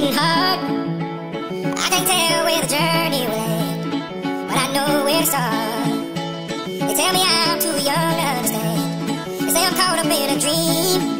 beating heart. I can't tell where the journey went, but I know where to start. They tell me I'm too young to understand. They say I'm caught up in a dream.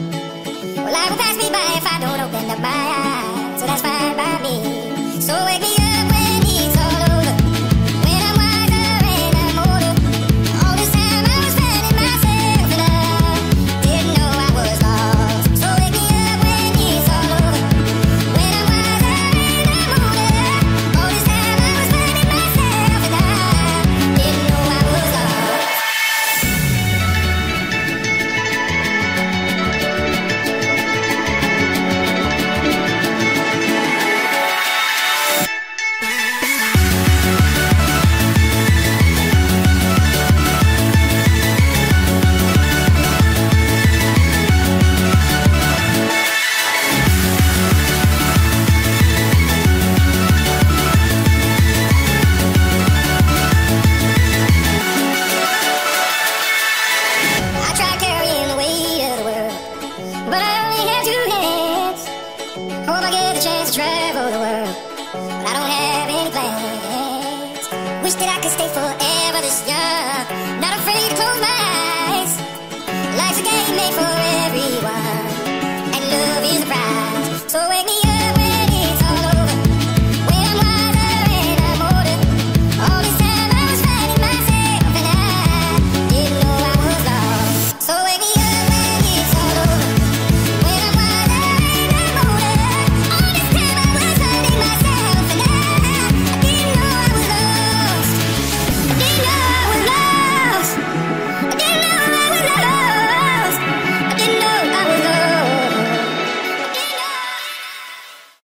Travel the world, but I don't have any plans. Wish that I could stay forever this young, not afraid to close my eyes.